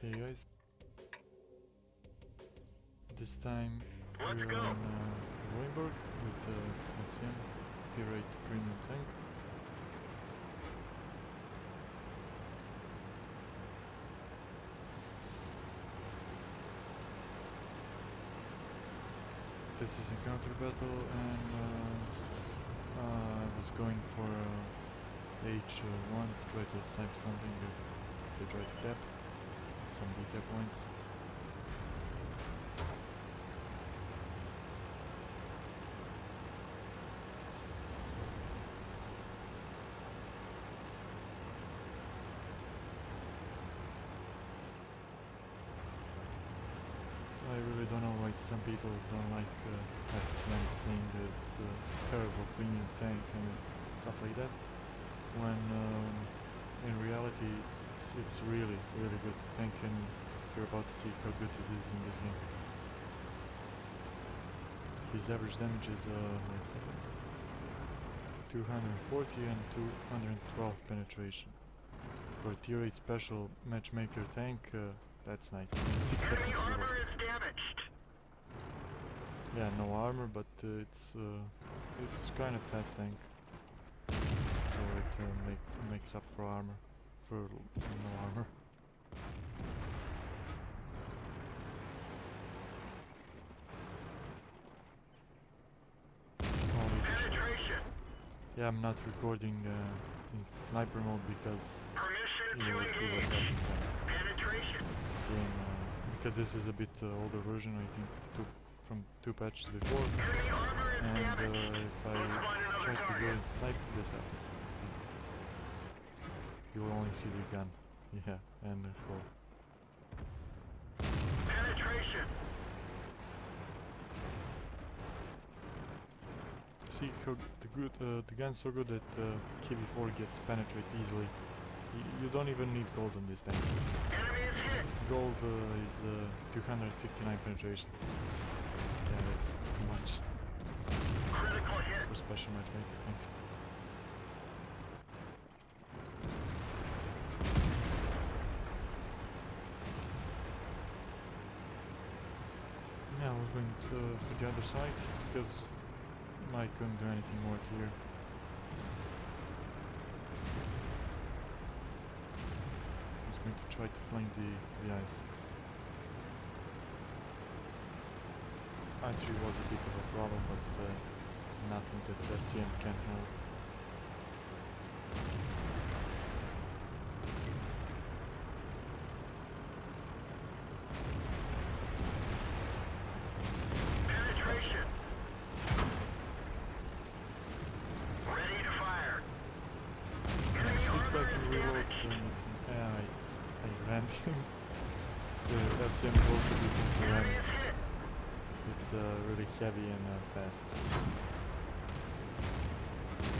Hey guys. This time Let's we're go. on uh, Weinberg with the FCM Tier 8 premium tank. This is a counter battle and uh, uh, I was going for uh, H1 to try to snipe something if they try to cap some decap points. I really don't know why some people don't like uh, FCM saying that it's a terrible premium tank and stuff like that. When um, in reality it's, it's really, really good tank and you're about to see how good it is in this game. His average damage is uh, wait a second, 240 and 212 penetration. For a tier 8 special matchmaker tank, uh, that's nice. And 6 seconds Enemy armor is damaged. Yeah, no armor, but uh, it's uh, it's kind of fast tank, so it uh, make, makes up for armor, for no armor. Holy shit. Penetration. Yeah, I'm not recording uh, in sniper mode because you will see what engage. happens when Penetration. game uh, because this is a bit uh, older version, I think, two, from two patches before. Enemy armor is And uh, if I Let's find another try to go and snipe, this happens. You will only see the gun. Yeah, and the hole. Penetration. See how the good uh, the gun's so good that uh, KV4 gets penetrated easily. Y you don't even need gold on this tank. Enemy is hit. Gold uh, is uh, 259 penetration. Yeah, that's too much Critical hit. for special matchmaking tank. Yeah, I going to, to the other side because I couldn't do anything more here. I was going to try to flank the, the I-6. I3 was a bit of a problem, but uh, nothing that FCM can't handle. Penetration. Ready to fire. Second is reload and yeah, I, I rammed him. the FCM is also different to hit. It's uh, really heavy and uh, fast.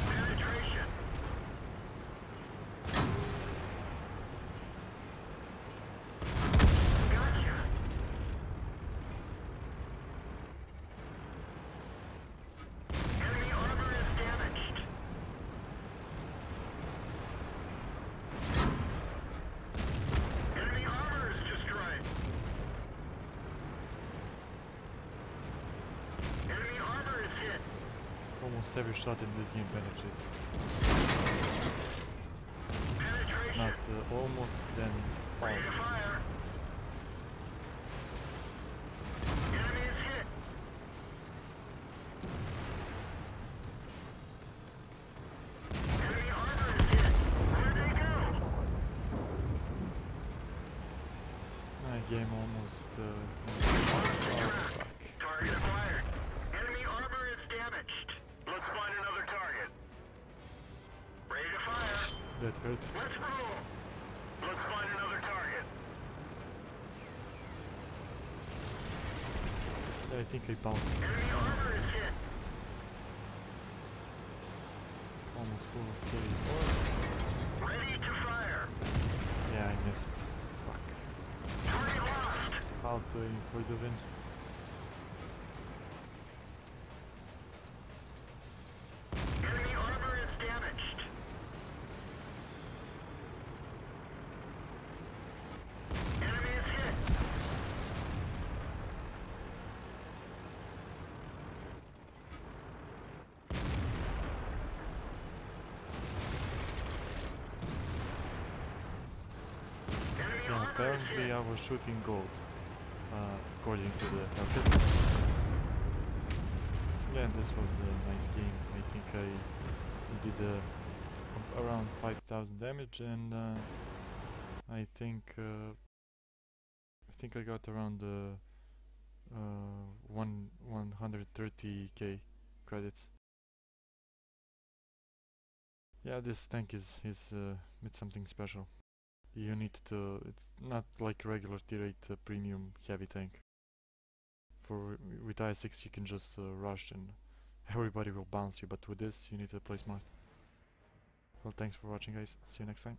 Penetration. Gotcha. Enemy armor is damaged. Enemy armor is destroyed. Enemy armor is hit. Almost every shot in this game penetrated. Not uh, almost, then all. That hurt. Let's roll. Let's find another target. I think I bounced. Enemy armor is hit. Almost full of KV4. Ready to fire. Yeah, I missed. Fuck. How to aim for the win. Apparently I was shooting gold, uh, according to the Hellcat. Yeah, this was a nice game. I think I did uh, around 5000 damage and uh, I think uh, I think I got around uh, uh, one 130k credits. Yeah, this tank is is uh, it's something special. You need to. It's not like regular tier 8 uh, premium heavy tank. For with IS-6 you can just uh, rush and everybody will bounce you, but with this you need to play smart. Well, thanks for watching, guys. See you next time.